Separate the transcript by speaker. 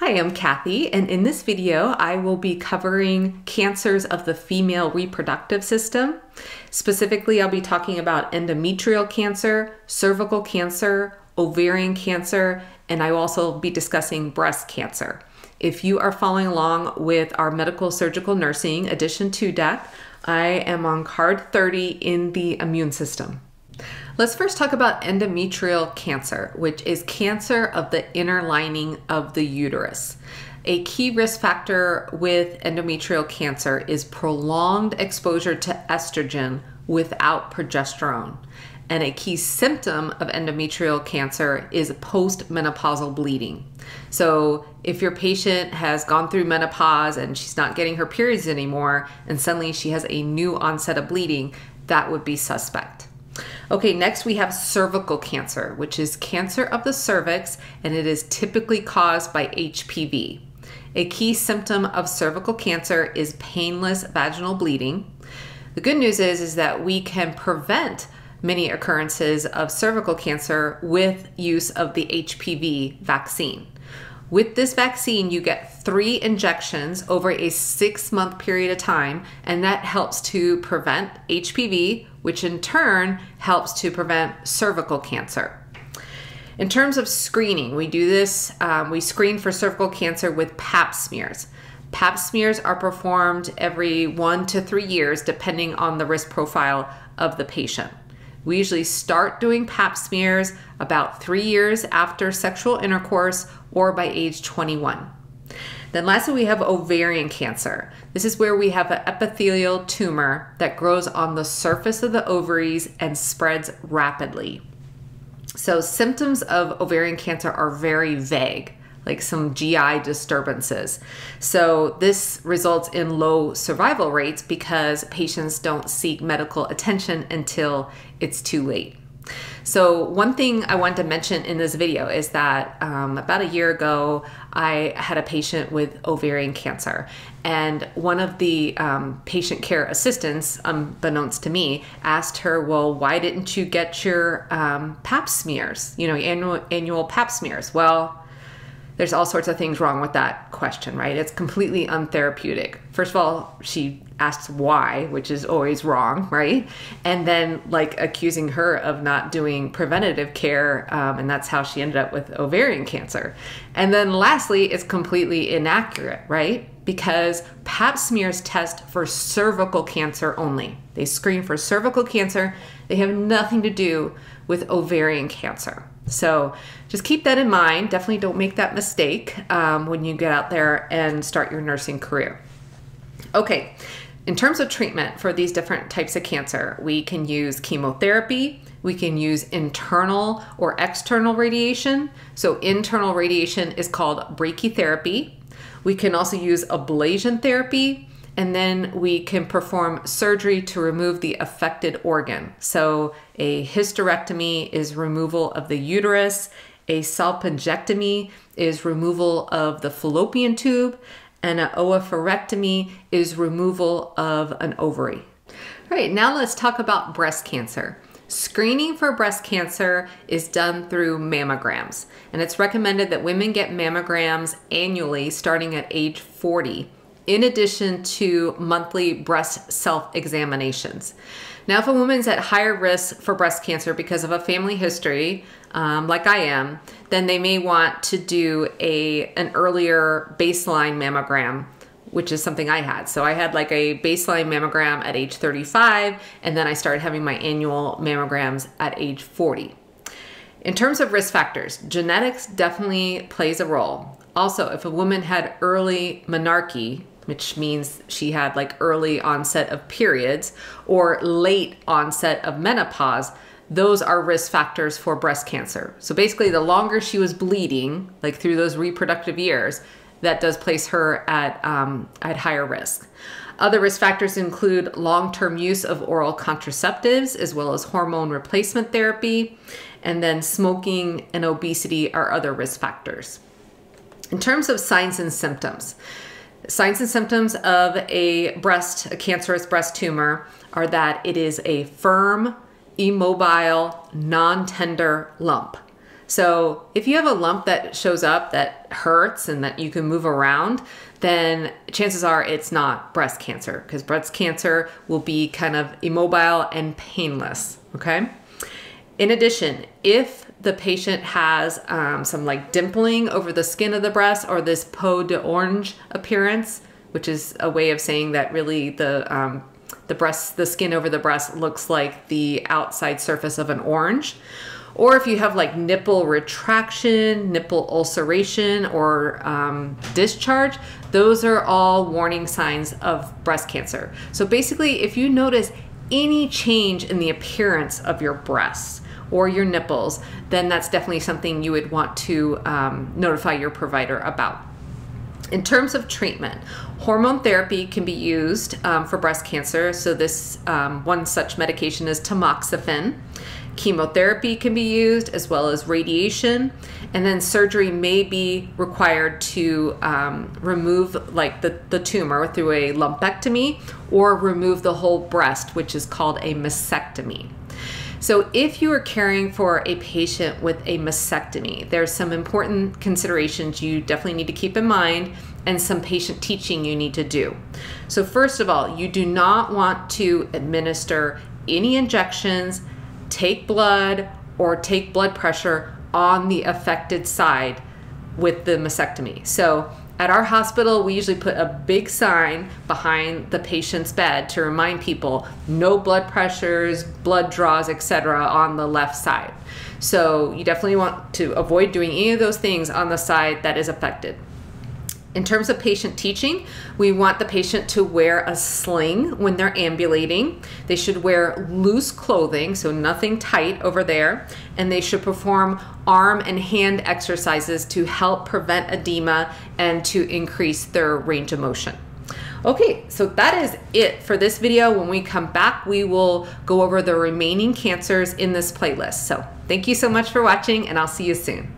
Speaker 1: Hi, I'm Cathy, and in this video, I will be covering cancers of the female reproductive system. Specifically, I'll be talking about endometrial cancer, cervical cancer, ovarian cancer, and I will also be discussing breast cancer. If you are following along with our medical surgical nursing edition 2 deck, I am on card 30 in the immune system. Let's first talk about endometrial cancer, which is cancer of the inner lining of the uterus. A key risk factor with endometrial cancer is prolonged exposure to estrogen without progesterone. And a key symptom of endometrial cancer is postmenopausal bleeding. So, if your patient has gone through menopause and she's not getting her periods anymore, and suddenly she has a new onset of bleeding, that would be suspect. Okay, next we have cervical cancer, which is cancer of the cervix, and it is typically caused by HPV. A key symptom of cervical cancer is painless vaginal bleeding. The good news is, is that we can prevent many occurrences of cervical cancer with use of the HPV vaccine. With this vaccine, you get three injections over a six month period of time, and that helps to prevent HPV, which in turn helps to prevent cervical cancer. In terms of screening, we do this, um, we screen for cervical cancer with pap smears. Pap smears are performed every one to three years, depending on the risk profile of the patient. We usually start doing pap smears about three years after sexual intercourse or by age 21. Then lastly, we have ovarian cancer. This is where we have an epithelial tumor that grows on the surface of the ovaries and spreads rapidly. So symptoms of ovarian cancer are very vague like some GI disturbances. So, this results in low survival rates because patients don't seek medical attention until it's too late. So, one thing I wanted to mention in this video is that um, about a year ago, I had a patient with ovarian cancer, and one of the um, patient care assistants, unbeknownst to me, asked her, "Well, why didn't you get your um, Pap smears? You know, annual annual Pap smears?" Well, there's all sorts of things wrong with that question, right? It's completely untherapeutic. First of all, she asks why, which is always wrong, right? And then, like, accusing her of not doing preventative care, um, and that's how she ended up with ovarian cancer. And then, lastly, it's completely inaccurate, right? Because pap smears test for cervical cancer only. They screen for cervical cancer, they have nothing to do with ovarian cancer. So just keep that in mind. Definitely don't make that mistake um, when you get out there and start your nursing career. Okay, in terms of treatment for these different types of cancer, we can use chemotherapy, we can use internal or external radiation. So, internal radiation is called brachytherapy. We can also use ablation therapy, and then we can perform surgery to remove the affected organ. So, a hysterectomy is removal of the uterus, a salpingectomy is removal of the fallopian tube, and an oophorectomy is removal of an ovary. All right, now let's talk about breast cancer. Screening for breast cancer is done through mammograms, and it's recommended that women get mammograms annually starting at age 40 in addition to monthly breast self examinations. Now, if a woman's at higher risk for breast cancer because of a family history, um, like I am, then they may want to do a an earlier baseline mammogram, which is something I had. So I had like a baseline mammogram at age 35, and then I started having my annual mammograms at age 40. In terms of risk factors, genetics definitely plays a role. Also, if a woman had early menarche, which means she had like early onset of periods or late onset of menopause, those are risk factors for breast cancer. So basically, the longer she was bleeding, like through those reproductive years, that does place her at, um, at higher risk. Other risk factors include long term use of oral contraceptives as well as hormone replacement therapy, and then smoking and obesity are other risk factors. In terms of signs and symptoms, Signs and symptoms of a breast, a cancerous breast tumor, are that it is a firm, immobile, non tender lump. So if you have a lump that shows up that hurts and that you can move around, then chances are it's not breast cancer because breast cancer will be kind of immobile and painless. Okay. In addition, if the patient has um, some like dimpling over the skin of the breast or this peau d'orange appearance, which is a way of saying that really the um, the breast, the skin over the breast looks like the outside surface of an orange. Or if you have like nipple retraction, nipple ulceration, or um, discharge, those are all warning signs of breast cancer. So basically, if you notice any change in the appearance of your breasts or your nipples, then that's definitely something you would want to um, notify your provider about. In terms of treatment, hormone therapy can be used um, for breast cancer. So, this um, one such medication is tamoxifen. Chemotherapy can be used as well as radiation, and then surgery may be required to um, remove like the, the tumor through a lumpectomy or remove the whole breast, which is called a mastectomy. So, if you are caring for a patient with a mastectomy, there's some important considerations you definitely need to keep in mind and some patient teaching you need to do. So, first of all, you do not want to administer any injections, take blood, or take blood pressure on the affected side with the mastectomy. So, at our hospital, we usually put a big sign behind the patient's bed to remind people no blood pressures, blood draws, etc. on the left side. So you definitely want to avoid doing any of those things on the side that is affected. In terms of patient teaching, we want the patient to wear a sling when they're ambulating. They should wear loose clothing, so nothing tight over there, and they should perform arm and hand exercises to help prevent edema and to increase their range of motion. Okay, so that is it for this video. When we come back, we will go over the remaining cancers in this playlist. So thank you so much for watching and I'll see you soon.